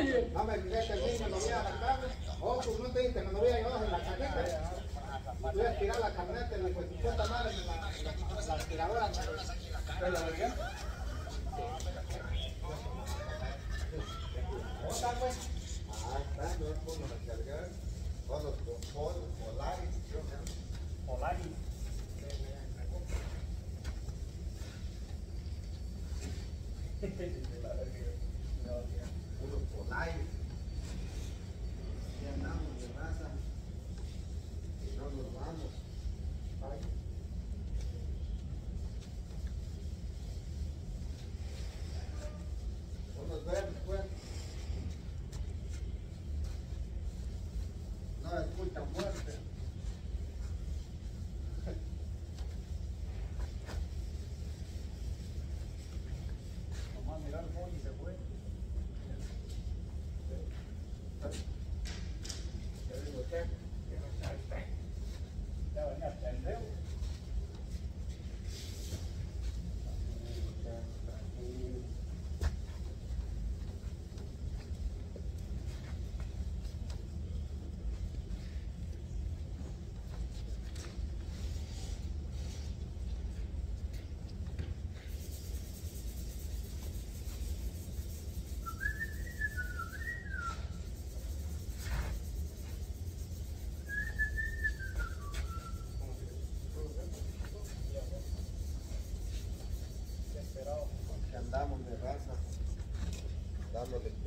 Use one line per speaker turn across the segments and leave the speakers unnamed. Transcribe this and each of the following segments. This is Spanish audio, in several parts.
Oye.
Me fijé que el niño no había sacado. Oh, pues no te dije que me lo había llevado en la camioneta. Voy a tirar la camioneta madre en la, la, la aspiradora.
¿Pero la verdad?
Western.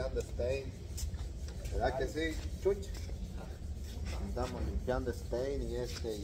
Limpiando stain. ¿Verdad que sí, Chuch? Andamos limpiando stain y este.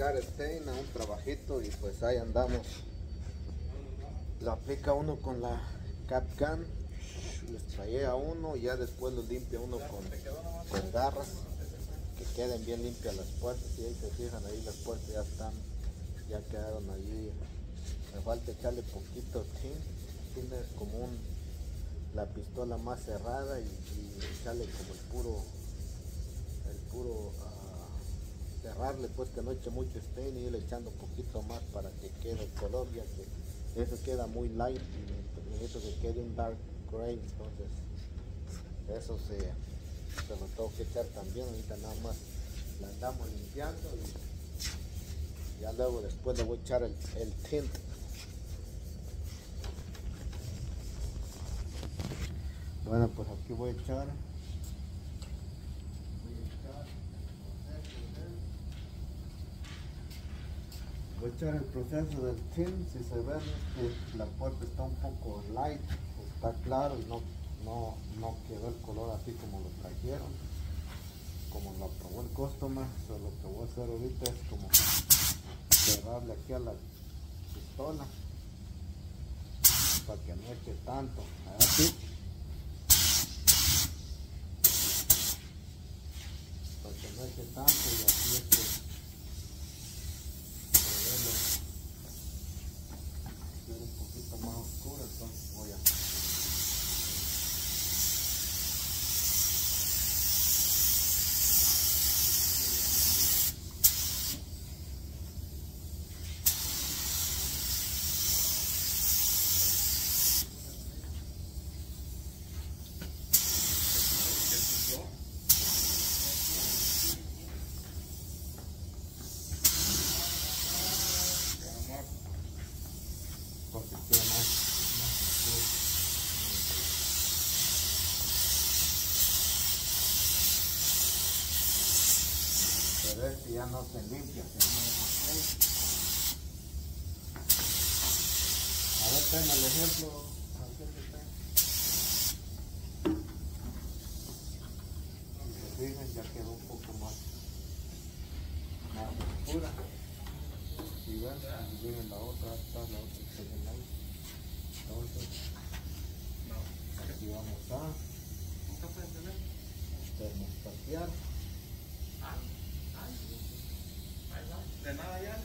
Aplicar a un trabajito y pues ahí andamos. Lo aplica uno con la Capcan, les trae a uno y ya después lo limpia uno con, con garras, que queden bien limpias las puertas y ahí se fijan ahí las puertas ya están, ya quedaron allí. Me falta echarle poquito tin, tiene como un, la pistola más cerrada y, y echarle como el puro, el puro cerrarle pues que no eche mucho stain y irle echando un poquito más para que quede el color ya que eso queda muy light y necesito que quede un dark gray entonces eso se, se lo tengo que echar también ahorita nada más la andamos limpiando y ya luego después le voy a echar el, el tint. Bueno pues aquí voy a echar voy a echar Voy a echar el proceso del tint, si se ven que la puerta está un poco light, está claro y no, no, no quedó el color así como lo trajeron, como lo aprobó el customer, so, lo que voy a hacer ahorita es como cerrarle aquí a la pistola para que no eche tanto, así, para que no eche tanto y así este poderlo hacer un poquito más oscuro entonces voy a ya no se limpia, se A ver, ten el ejemplo. A ver qué ten. Si se fijan, ya quedó un poco más, más oscura. Y ven, y viene la otra, está la otra se ve ahí. Entonces, aquí vamos a termostatear.
Nada ya.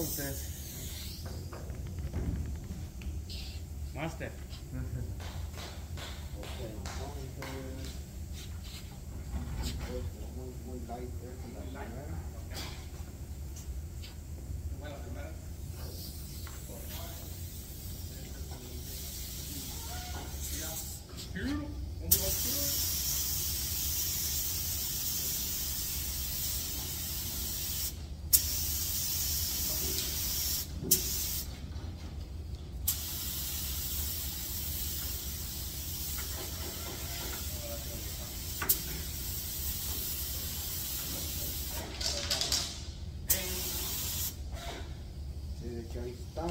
Entonces,
Master.
ok, entonces, esto muy, muy light, esta es la primera.
Bueno, primero. Puro, un poco puro.
Sí, de que ahí está.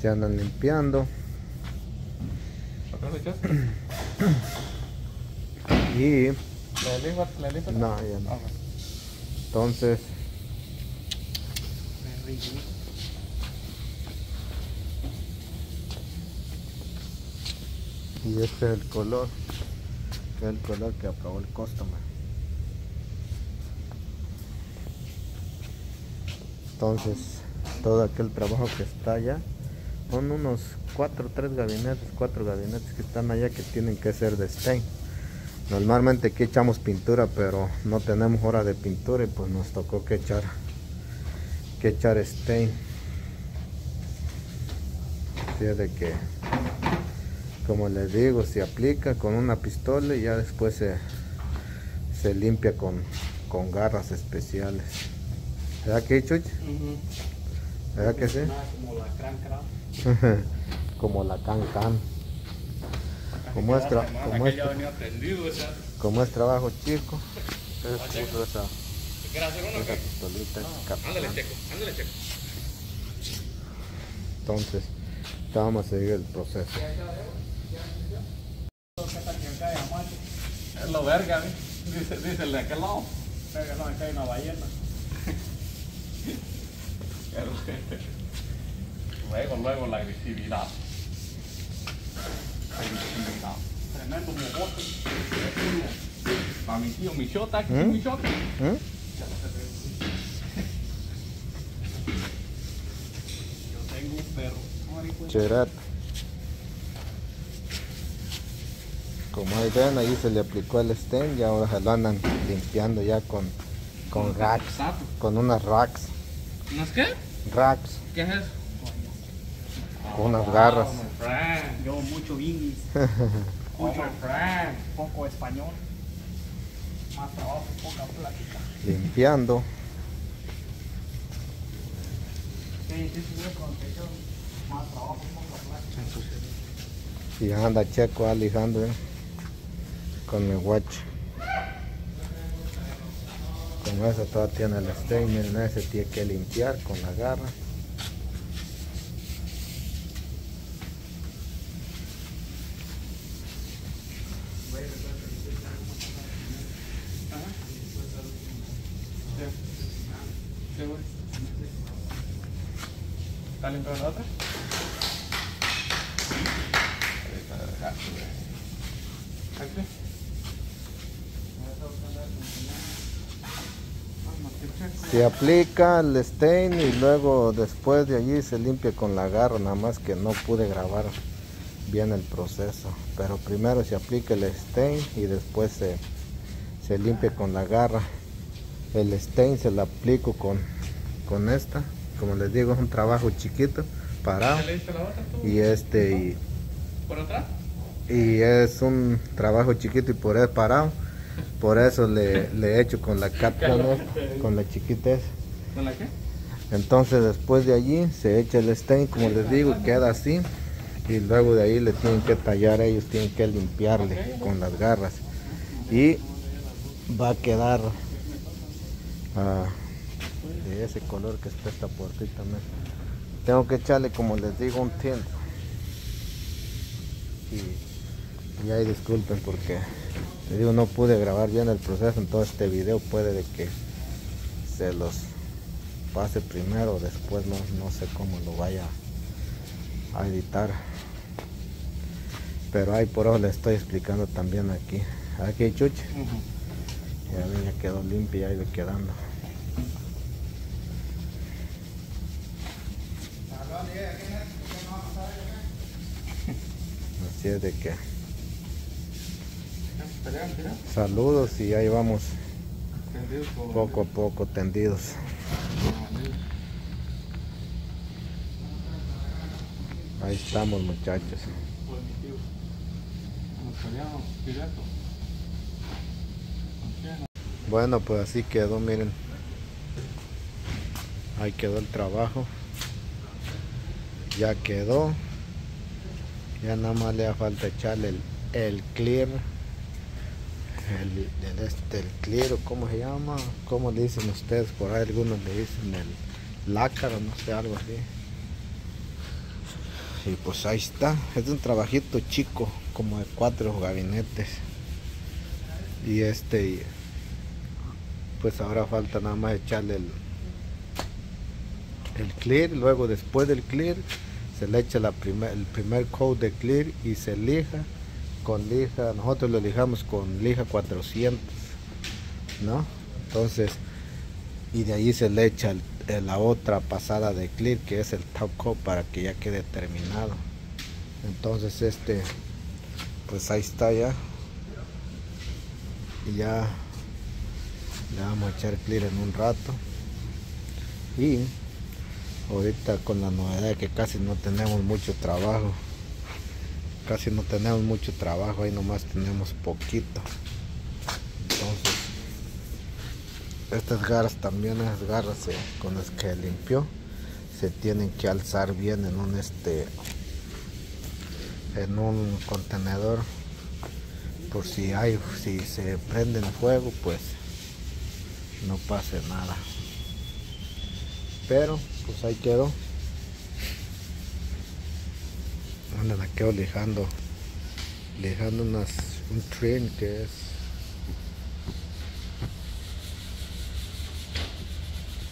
Se andan limpiando. Y no, ya no.
Ah,
Entonces, y este es el color, que es el color que aprobó el customer. Entonces, todo aquel trabajo que está allá, son unos cuatro, tres gabinetes, cuatro gabinetes que están allá que tienen que ser de stain. Normalmente aquí echamos pintura, pero no tenemos hora de pintura y pues nos tocó que echar, que echar stain. Así es de que, como les digo, se aplica con una pistola y ya después se, se limpia con, con garras especiales. ¿Verdad que Chuch? ¿Verdad que sí?
Como la
como la can can. Como es, tra- como es, como es trabajo chico, es puso esa.
Ándale, checo, ándale, checo.
Entonces, vamos a seguir el proceso.
Es lo verga, ¿eh? dice, dice el de aquel lado. Verga, no, acá hay una ballena. luego, luego la agresividad. Agresividad. Tremendo mojote. Para mi tío Michota, aquí
¿Mm?
Michota.
¿Mm?
Yo tengo un perro.
Cherat. Como ahí ven, ahí se le aplicó el stain y ahora se lo andan limpiando ya con, con racks, con unas racks,
¿No es qué?
racks,
¿Qué es eso?
unas garras.
Yo mucho inglés. mucho poco español. Más trabajo, poca plática.
limpiando. Y anda Checo alijando ¿eh? con mi watch. Como eso todavía tiene el stain, miren ese tiene que limpiar con la garra.
Ajá. Sí. Sí, güey. ¿Está limpiando la otra? Aquí.
Se aplica el stain y luego después de allí se limpia con la garra, nada más que no pude grabar bien el proceso. Pero primero se aplica el stain y después se, se limpia con la garra. El stain se lo aplico con, con esta, como les digo es un trabajo chiquito, parado. Y este y,
¿Por atrás?
y es un trabajo chiquito y por eso parado. Por eso le, le he hecho con la Capcom, con la chiquita esa.
¿Con la qué?
Entonces después de allí se echa el stain, como les digo, queda así. Y luego de ahí le tienen que tallar, ellos tienen que limpiarle con las garras. Y va a quedar ah, de ese color que está esta puertita. también. Tengo que echarle, como les digo, un tint. Y, y ahí disculpen porque les digo no pude grabar bien el proceso, entonces este video puede de que se los pase primero, después no, no sé cómo lo vaya a editar. Pero ahí por hoy le estoy explicando también aquí. Aquí chuche, ya ven, ya quedó limpia y ahí va quedando. Así es de que. Saludos y ahí vamos poco a poco tendidos. Ahí estamos muchachos. Bueno, pues así quedó, miren. Ahí quedó el trabajo. Ya quedó. Ya nada más le da falta echarle el, el clear. El, el este, el clear, o ¿cómo se llama? ¿Cómo dicen ustedes? Por ahí algunos le dicen el lácaro, no sé, algo así. Y pues ahí está. Es un trabajito chico, como de cuatro gabinetes. Y este, pues ahora falta nada más echarle el, el clear, luego después del clear se le echa la primer, el primer coat de clear y se lija con lija, nosotros lo lijamos con lija 400, ¿no? Entonces, y de ahí se le echa la otra pasada de clear que es el top coat para que ya quede terminado. Entonces este, pues ahí está ya. Y ya le vamos a echar clear en un rato. Y ahorita con la novedad que casi no tenemos mucho trabajo. Casi no tenemos mucho trabajo, ahí nomás tenemos poquito. Entonces, estas garras también, las garras eh, con las que limpió, se tienen que alzar bien en un este en un contenedor. Por si hay si se prende en fuego pues no pase nada. Pero pues ahí quedó Anda, la quedo lijando lijando unas un tren que es.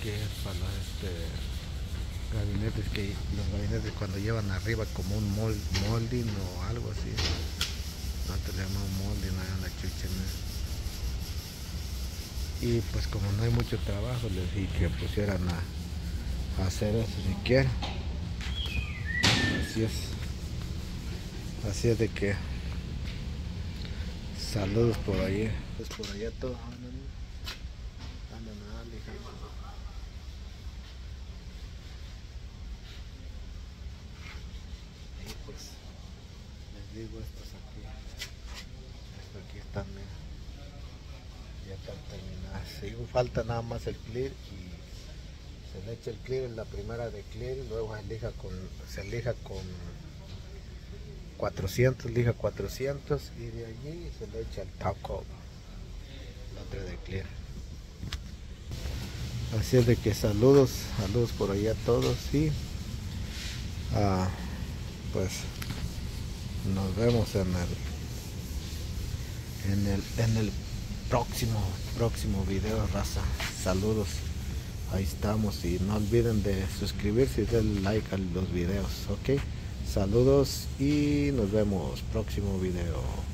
Que es para los este gabinetes que los gabinetes cuando llevan arriba como un mol, molding o algo así. Antes le llamamos molding en la chucha ¿no? y pues como no hay mucho trabajo les dije que pusieran a, a hacer eso si quieren. Así es así es de que saludos por allí pues por allá todos andan andan ah. Ahí pues les digo estos aquí estos aquí están mira. ya están terminadas Sigo, falta nada más el clear y se le echa el clear en la primera de clear luego se lija con se lija con 400 lija 400 y de allí se le echa el otra de clear así es de que saludos saludos por allá a todos y ah, pues nos vemos en el en el, en el próximo, próximo video, raza. Saludos. Ahí estamos y no olviden de suscribirse y darle like a los videos, ok. Saludos y nos vemos próximo video.